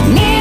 could